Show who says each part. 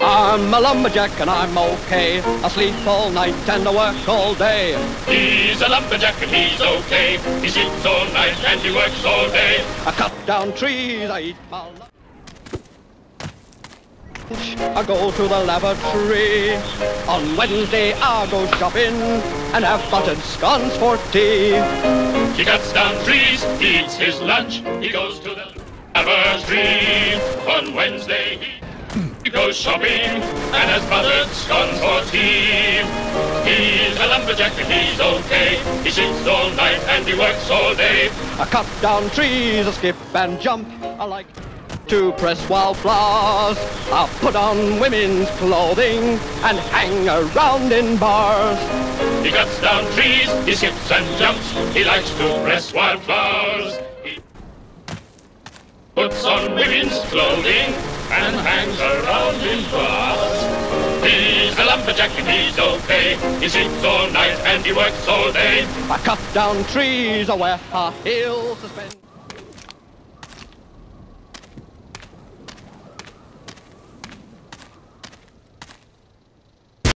Speaker 1: I'm a lumberjack and I'm okay. I sleep all night and I work all day.
Speaker 2: He's a lumberjack and he's okay. He sleeps all night and he works all day.
Speaker 1: I cut down trees, I eat my lunch. I go to the lavatory. On Wednesday I go shopping and have buttered scones for tea.
Speaker 2: He cuts down trees, he eats his lunch, he goes to. On Wednesday he goes shopping and has buttered scones for tea. He's a lumberjack and he's okay. He sleeps all night and he works all day.
Speaker 1: I cut down trees, I skip and jump. I like to press wildflowers. I put on women's clothing and hang around in bars.
Speaker 2: He cuts down trees, he skips and jumps, he likes to press wildflowers. Puts on women's clothing and hangs around in bars. He's a lumberjack and he's okay. He sleeps all night and he works all day.
Speaker 1: I cut down trees, I wear a heel suspended.